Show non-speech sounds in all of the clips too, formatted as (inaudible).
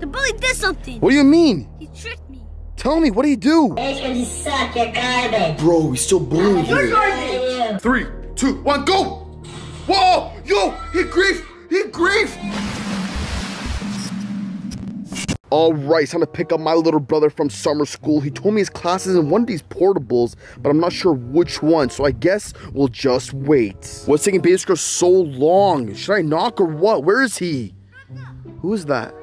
The bully did something. What do you mean? He tricked me. Tell me, what do you do? It's because you suck, you're garbage. Bro, we still bullying You're garbage. Three, two, one, go! Whoa! Yo! He grief! He grief! Alright, time to pick up my little brother from summer school. He told me his class is in one of these portables, but I'm not sure which one, so I guess we'll just wait. What's taking Baby Scrub so long? Should I knock or what? Where is he? Who is that?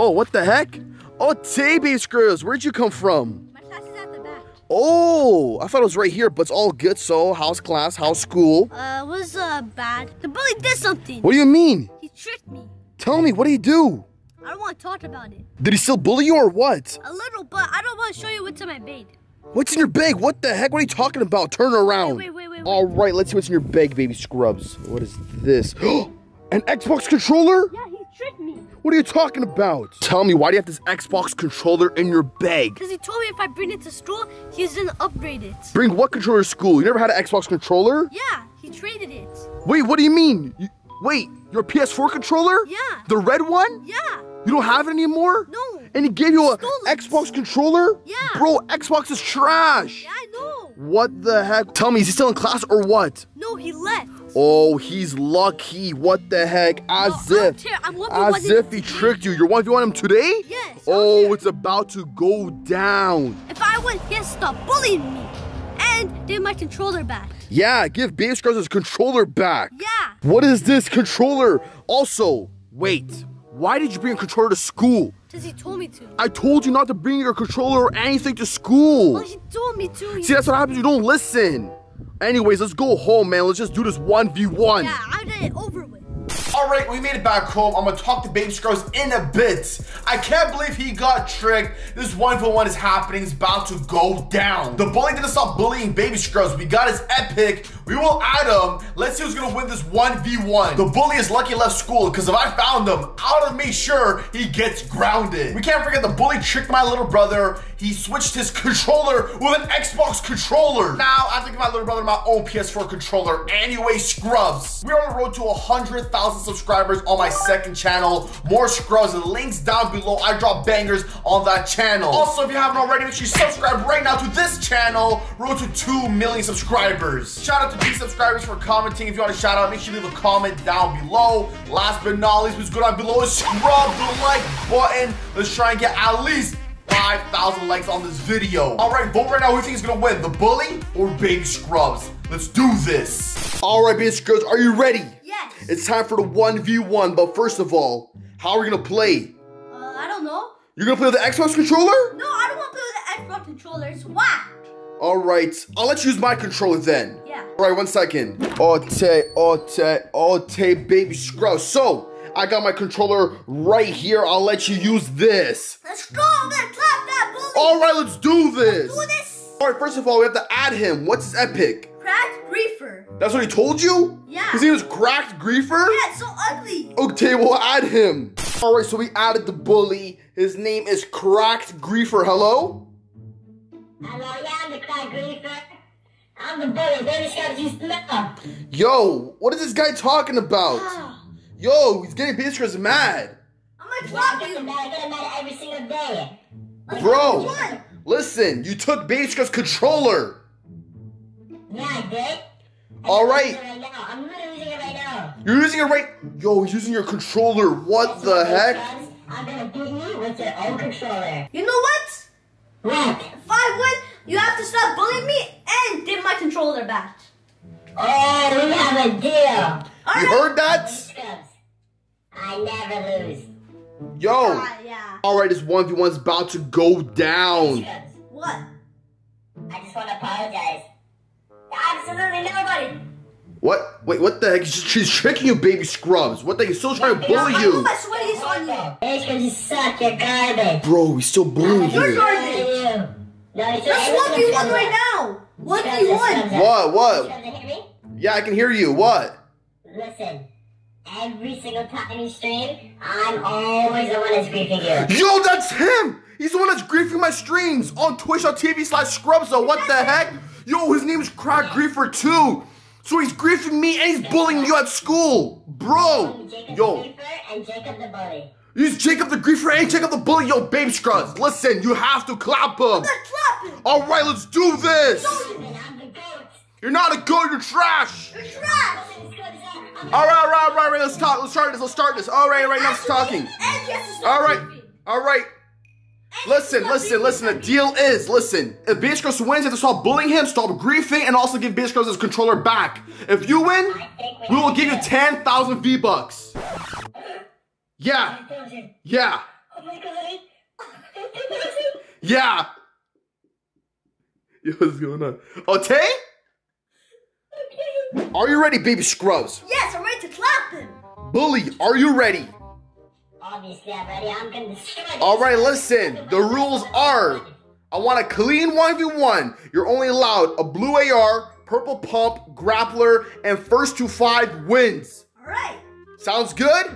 Oh, what the heck? Oh, Baby Scrubs, where'd you come from? My class is at the back. Oh, I thought it was right here, but it's all good. So, how's class? How's school? Uh, was uh bad. The bully did something. What do you mean? He tricked me. Tell me, what do you do? I don't want to talk about it. Did he still bully you or what? A little, but I don't want to show you what's in my bag. What's in your bag? What the heck? What are you talking about? Turn around. Wait, wait, wait, wait. All right, let's see what's in your bag, baby scrubs. What is this? (gasps) An Xbox controller? Yeah, he me. What are you talking about? Tell me, why do you have this Xbox controller in your bag? Because he told me if I bring it to school, he's gonna upgrade it. Bring what controller to school? You never had an Xbox controller? Yeah, he traded it. Wait, what do you mean? You, wait, your PS4 controller? Yeah. The red one? Yeah. You don't have it anymore? No. And he gave you a Xbox controller? Yeah. Bro, Xbox is trash. Yeah, I know. What the heck? Tell me, is he still in class or what? No, he left. Oh, he's lucky. What the heck? Oh, as No, if. ter- I'm one v As if he tricked you. You're 1v1 him today? Yes, Oh, it's about to go down. If I win, he'll stop bullying me. And give my controller back. Yeah, give Baby Scrubs his controller back. Yeah. What is this controller? Also, wait. Why did you bring a controller to school? Because he told me to. I told you not to bring your controller or anything to school. Well, he told me to. See, that's what happens. You don't listen. Anyways, let's go home, man. Let's just do this 1v1. yeah, I got it over with. Alright, we made it back home. I'm gonna talk to Baby Scrubs in a bit. I can't believe he got tricked. This one for one is happening. It's about to go down. The bully didn't stop bullying Baby Scrubs. We got his epic. We will add him. Let's see who's gonna win this 1v1. The bully is lucky left school because if I found him, out of me sure he gets grounded. We can't forget the bully tricked my little brother. He switched his controller with an Xbox controller. Now I have to give my little brother my own PS4 controller. Anyway, Scrubs. We're on the road to 100,000 subscribers on my second channel. More Scrubs, links down below. I drop bangers on that channel. Also, if you haven't already, make sure you subscribe right now to this channel. Road to 2 million subscribers. Shout out to these subscribers for commenting. If you want a shout out, make sure you leave a comment down below. Last but not least, what's good down below is scrub the like button. Let's try and get at least 5,000 likes on this video. All right, vote right now. Who do you think is gonna win, the bully or Baby Scrubs? Let's do this. All right, Baby Scrubs, are you ready? Yes. It's time for the 1v1, but first of all, how are we gonna play? Uh, I don't know. You're gonna play with the Xbox controller? No, I don't want to play with the Xbox controller. It's whack. All right, I'll let you use my controller then. Yeah. All right, one second. Ote, ote, ote, baby scrub. So, I got my controller right here. I'll let you use this. Let's go. I'm gonna clap that bully. All right, let's do this. Do this. All right, first of all, we have to add him. What's his epic? Cracked griefer. That's what he told you? Yeah. His name is Cracked Griefer? Yeah, it's so ugly. Okay, we'll add him. All right, so we added the bully. His name is Cracked Griefer. Hello? Hello, yeah, I'm the crack griefer. I'm the bully. Baby Scrubs, you smell. Yo, what is this guy talking about? Ah. Yo, he's getting Beatrice mad. I'm gonna Yeah, I you. mad. I get mad every single day. Bro, listen, you took Beatrice's controller. Yeah, I did. All right. I'm using it right now. I'm literally using it right now. You're using it right. Yo, he's using your controller. What the heck? Scrubs, I'm gonna beat you with your own controller. You know what? What? If I win, you have to stop bullying me and give my controller back. Oh, we have a deal. You Alright. heard that? I never lose. Yo. Ah, yeah. All right, this 1v1's about to go down. What? I just want to apologize. Absolutely nobody. What? Wait, what the heck? She's, she's tricking you, baby scrubs. What the heck? He's still trying to bully I put you. my sweaties on you. Baby Scrubs, you suck. You're garbage. Bro, he's still bullying You're garbage. You. No, it's Let's it's- 1v1 right now. 1v1. What? What? Scrubs, you hear me? Yeah, I can hear you. What? Listen, every single time you stream, I'm always the one that's griefing you. Yo, that's him! He's the one that's griefing my streams on twitch.tv slash scrubs. So what the heck? Yo, his name is Crack Griefer too. So he's griefing me and he's bullying you at school. Bro. Jacob the Yo, Griefer and Jacob the Bully. Use Jacob the griefer and Jacob the bully. Yo, babe scrubs, listen, you have to clap him. I'm not clapping. All right, let's do this. And I'm the goat. You're not a goat, you're trash. You're trash. Listen, Scrubs, I'm All right, all right, all right, all right, let's talk. Let's start this. Let's start this. All right, right now, it's talking. And he has to stop All right, all right. Listen, listen, listen. The deal is, listen. If Bass Girls wins, you have to stop bullying him, stop griefing, and also give Bass Girls his controller back. If you win, we will give you 10,000 V-Bucks. (laughs) Yeah, yeah, Oh my god. yeah. Yo, what's going on? Oh, Ote? Are you ready, baby scrubs? Yes, I'm ready to clap him. Bully, are you ready? Obviously, I'm ready. I'm gonna destroy. All right, listen. The rules are I want a clean 1v1. You're only allowed a blue AR, purple pump, grappler, and first to five wins. All right. Sounds good?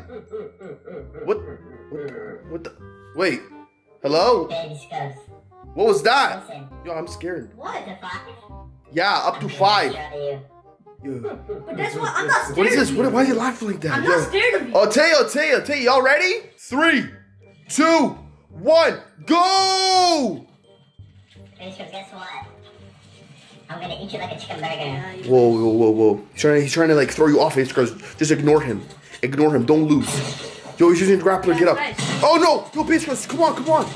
What? What, what the? Wait. Hello? What was that? Listen. Yo, I'm scared. What? The five. Yeah, up to five. Yo. But that's what I'm not scared What is this? What, why are you laughing like that? I'm Yo. not scared of you. I'll tell you, I'll tell you, I'll tell you. Y'all ready? Three, two, one, go! Guess what? I'm gonna eat you like a chicken burger. Whoa, whoa, whoa, whoa. He's trying, he's trying to like throw you off Girls. Just ignore him. Ignore him. Don't lose. Yo, he's using the grappler. Get up. Oh no! Yo, Baby Scrubs, come on, come on.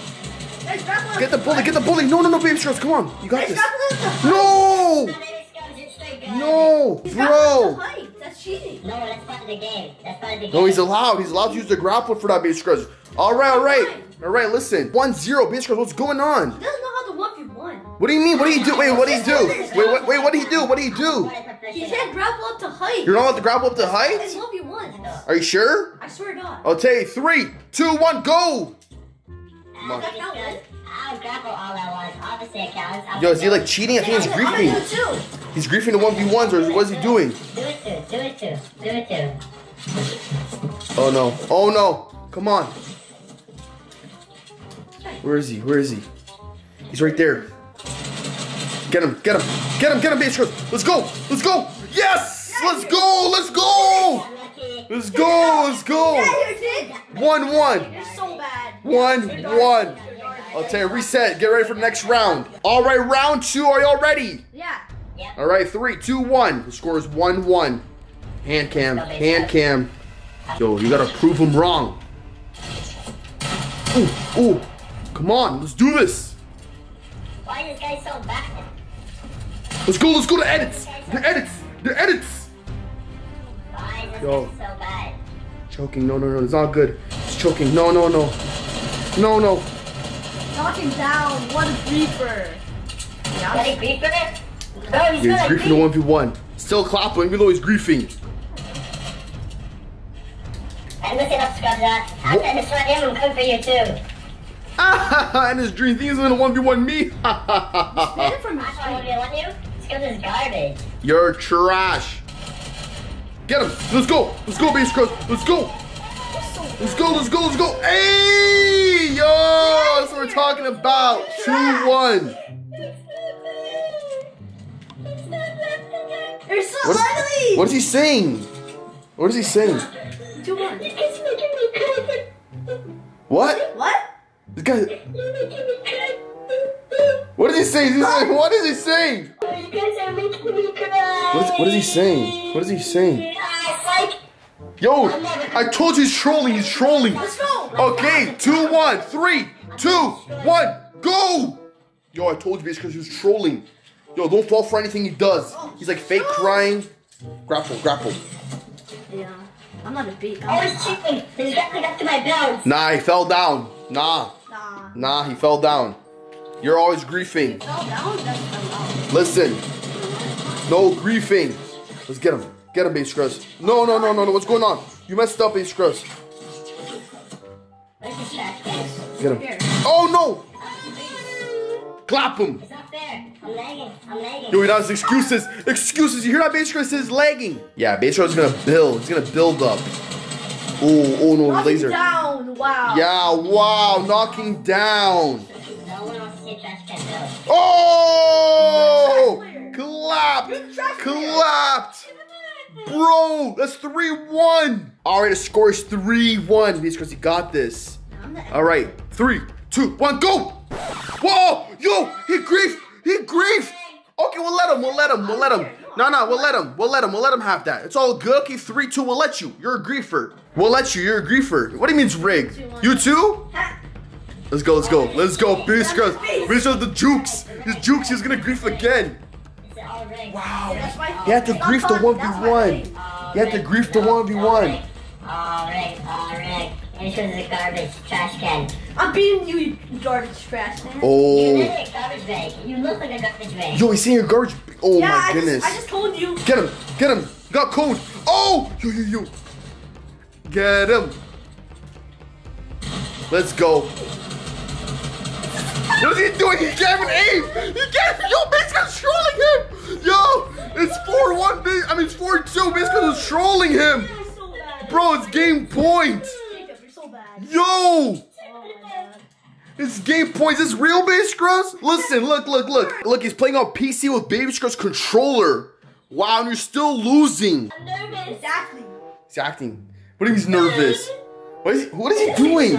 Get the bully, get the bully. No, no, no, Baby Scrubs, come on. You got this. grapple him to No! Baby Scrubs, you're straight good. No, He's grappling to bro. That's cheating. No, that's part of the game. That's part of the game. No, he's allowed. He's allowed to use the grappler for that, Baby Scrubs. All right, all right. All right, listen. 1-0, Baby Scrubs, what's going on? He doesn't know how to 1v1. What do you mean? What do you do? Wait, what do you do? Wait, wait, wait, what do you do? What do you do? He can't grapple up to height. You're not allowed to grapple up to height. It's height? 1v1. Are you sure? I swear to God. I'll tell you. Three, two, one, go! Come on. I'll grapple all at once. Obviously, it counts. I'll Yo, is he do like cheating? I think he's I'm gonna do it griefing. He's griefing the 1v1s, or what is he doing? Do it too. Do it too. Do it too. Oh no. Oh no. Come on. Where is he? Where is he? He's right there. Get him, get him, get him, get him, bitch. Let's go, let's go. Yes! Let's go, let's go! Let's go, let's go. Yeah, you did. 1 1. You're so bad. 1 1. I'll tell you, reset. Get ready for the next round. All right, round two. Are y'all ready? Yeah. All right, three, two, one. The score is one, one. Hand cam, hand cam. Yo, you gotta prove him wrong. Ooh, ooh. Come on, let's do this. Why is this guy so bad? Let's go, let's go to edits. The edits, the edits. Why is Yo. so bad? Choking, no, no, no, it's not good. It's choking, no, no, no. No, no. Knock him down. What a creeper. Yeah. Got a creeper? Bro, he's Yeah, gonna he's griefing the 1v1. Still clapping, even though he's griefing. And listen up, Scrubs. uh, I'm gonna destroy him and come for you too. (laughs) and his dream thing is gonna 1v1 me. (laughs) Ban him from I your thought I stream. would want you. Scrubs is garbage. You're trash. Get him. Let's go. Let's go, base cross. Let's go. Let's go, let's go, let's go. Hey, yo, that's what we're talking about. 2-1. You're so What, ugly. what is he saying? What is he one. What? What? This guy. What is he like, what is he saying? You guys are making me cry. What is, what is he saying? What is he saying? Yo, I told you he's trolling. He's trolling. Let's go. Okay, two, one, three, two, one, go! Yo, I told you this because he was trolling. Yo, don't fall for anything he does. He's like fake crying. Grapple, grapple. Yeah. I'm not a beat. I was cheating. He's getting up to my bones. Nah, he fell down. Nah, Nah. nah, he fell down. You're always griefing. Fell down. That's fell down. Listen, no griefing. Let's get him. Get him, Base Scrubs. No, no, no, no, no. What's going on? You messed up, Base Scrubs. Let's distract him. Get him. Oh no! Clap him. It's not fair. I'm lagging. I'm lagging. Yo, he does excuses. Excuses. You hear that base Chris is lagging. Yeah, base is gonna build. It's gonna build up. Oh, oh no, Knock him laser. down. Wow. Yeah, wow, knocking down. Oh! You're a trash player. Clapped! You're a trash player. Clapped! Bro, that's 3 1. All right, the score is 3-1. Baby Scrubs, you got this. All right, three, two, one, go! Whoa! Yo, he griefed! He griefed! Okay, we'll let him. We'll let him. We'll let him. No, no, we'll let him. We'll let him. We'll let him have that. It's all good. Okay, three, two. We'll let you. You're a griefer. We'll let you. You're a griefer. What do you mean it's rigged? You too? Ha- Let's go. Let's go. Let's go. Baby Scrubs. Baby Scrubs, the jukes. His jukes. He's gonna grief again. It's all rigged. Wow. That's my You have to grief the one v that's my one. thing. You have to grief the one v one. Alright, alright. All rigged. And this is a garbage trash can. I'm beating you, you garbage trash man. You're Oh. a garbage bag. You look like a garbage bag. Yo, he's seeing your garbage. Oh yeah, my I goodness. Just, I just told you. Get him! Get him! You got code! Oh! Yo, yo, yo! Get him! Let's go. Is he doing? He can't even aim! He even- Yo, Biscuit's trolling him! Yo! It's 4-1, Bis- I mean, it's 4-2. Biscuit is trolling him! You're so bad. Bro, it's game point! Jacob, you're so bad. Yo! It's game points. Is this real Baby Scrubs? Listen, look, look, look. Look, he's playing on PC with Baby Scrubs controller. Wow, and you're still losing. I'm nervous. Exactly. He's acting. What do you mean he's nervous? What is he, what is he doing?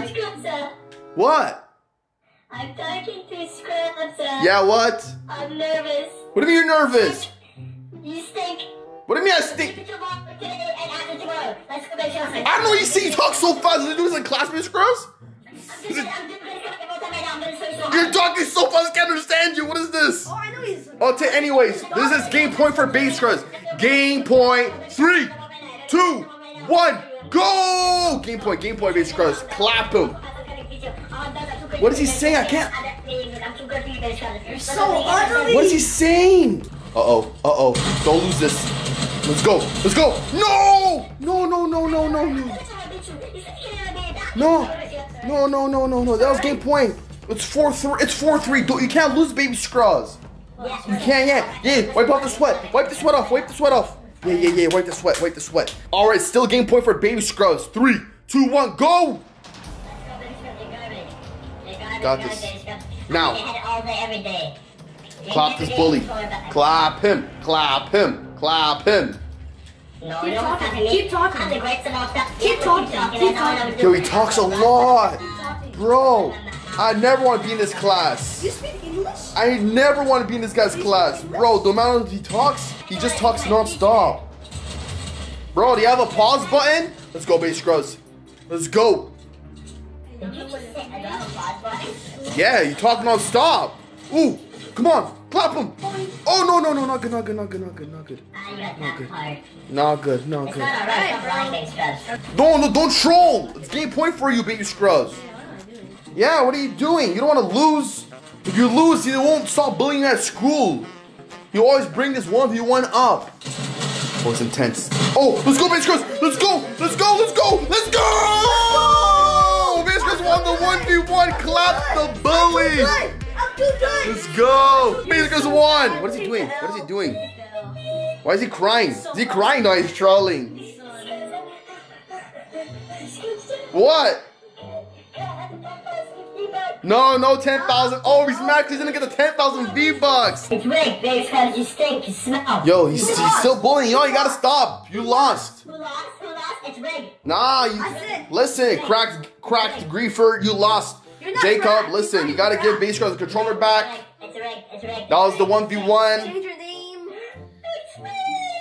What? I'm talking to Scrubs. Uh, yeah, what? I'm nervous. What do you mean you're nervous? You stink. What do you mean I stink? it tomorrow, today, and after tomorrow. Let's go back to your I don't know what you say. You talk so fast. Is he doing this in class, Scrubs? I'm doing I'm doing this every time I know. I'm doing this so You're talking so fast. I can't understand you. What is this? Oh, I know he's. Oh, t- anyways, this is game point for Baby Scrubs. Game point. Three, two, one, go! Game point, game point, Baby Scrubs. Clap him. What is he saying? I can't- You're so ugly. What is he saying? Uh oh, uh oh. Don't lose this. Let's go, let's go. No! No, no, no, no, no, no. No, no, no, no, no, no. That was game point. It's 4 3. It's 4 3. Don't, you can't lose, Baby Scrubs. You can't, yeah. Yeah, wipe off the sweat. Wipe the sweat off. Wipe the sweat off. Yeah, yeah, yeah. Wipe the sweat. Wipe the sweat. All right, still game point for Baby Scrubs. Three, two, one, go! Got this. Now. all day, every day. Clap this bully. Clap him. Clap him. Clap him. No, Keep you don't talking, talk to me. keep talking. I'm the greatest of all time. Keep talking, keep I know what I'm talking. Yo, he talks a lot. Bro, I never want to be in this class. You speak English? I never want to be in this guy's class. Bro, the amount he talks, he just talks non-stop. Bro, do you have a pause button? Let's go, Baby Scrubs. Let's go. Yeah, you talk non-stop. Ooh, come on, clap him. Oh, no, no, no, not good, not good, not good, not good, not good. You got that Okay. part. Not good, not good. not alright. Stop lying, big stress. Don't, no, don't troll. It's game point for you, Baby Scrubs. Yeah, what are you doing? You don't want to lose. If you lose, you won't stop bullying at school. You always bring this 1v1 up. Oh, it's intense. Oh, let's go, Baby Scrubs. Let's go. Let's go. Let's go. Let's go. The bully. Good. I'm too good. Let's go. Baby Scrubs won. What is he doing? What is he doing? Why is he crying? Is he crying? No, he's trolling. What? No, no 10,000. Oh, he's mad because he's gonna get the 10,000 V-Bucks. It's rigged, big because you stink, you smell. Yo, he's, he's still bullying. Yo, you gotta stop. You lost. Who lost? Who lost? It's rigged. Nah, you That's it. listen, cracked, cracked griefer. You lost. You're not Jacob, cracked. listen, You're you not gotta give cracked. Base Girls the controller back. It's rigged. It's rigged. That was the 1v1. Change your name. It's rigged.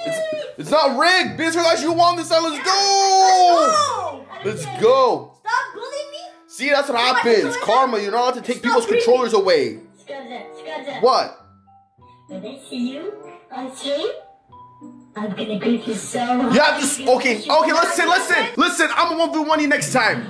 It's, it's not rigged. Base Girls actually won this time. Let's go. Oh! Let's go. Stop bullying me. See, that's what happens. Karma. You're not allowed to take Stop people's breathing. controllers away. Scrubs it. Scrubs it. What? When they see you on stream, I'm gonna grief you so hard. You have to. s- Okay, okay. Listen, listen, listen. I'm a one v one you next time.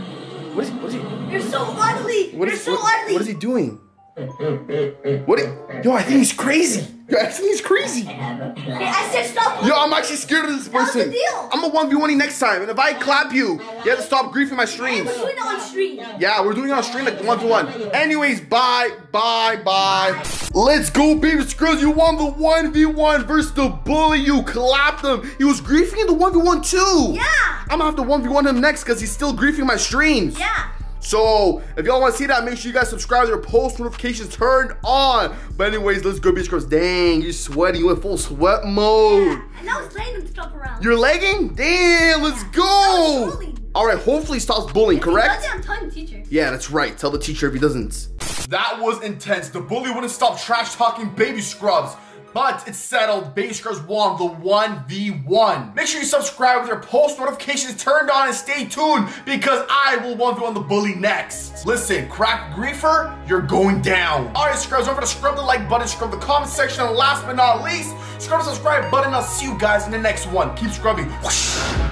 What is he? What is he? You're so ugly. What You're is, so what, ugly. what is he doing? What? Is, yo, I think he's crazy. Yo, I think he's crazy. have a plan. Hey, I said stop. Yo, I'm actually scared of this What's the person. deal? I'm a one v one you next time, and if I clap you, you have to stop griefing my streams. We're doing it on stream. Yeah, we're doing it on stream like one v one. Anyways, bye, bye, bye. Let's go, baby scrubs. You won the one v one versus the bully. You clapped him. He was griefing in the one v one too. Yeah. I'm gonna have to one v one him next because he's still griefing my streams. Yeah. So if y'all want to see that, make sure you guys subscribe with your post notifications turned on. But anyways, let's go, Baby Scrubs. Dang, you sweaty. You in full sweat mode. Yeah, and I was letting him stop around. You're legging? Damn, let's I go. All right, hopefully he stops bullying, If he correct? does it, I'm telling the teacher. Yeah, that's right. Tell the teacher if he doesn't. That was intense. The bully wouldn't stop trash talking baby scrubs. But it's settled. Baby Scrubs won the 1v1. Make sure you subscribe with your post notifications turned on and stay tuned because I will 1v1 the bully next. Listen, crack griefer, you're going down. Alright, Scrubs, remember to scrub the like button, scrub the comment section, and last but not least, scrub the subscribe button. I'll see you guys in the next one. Keep scrubbing. Whoosh.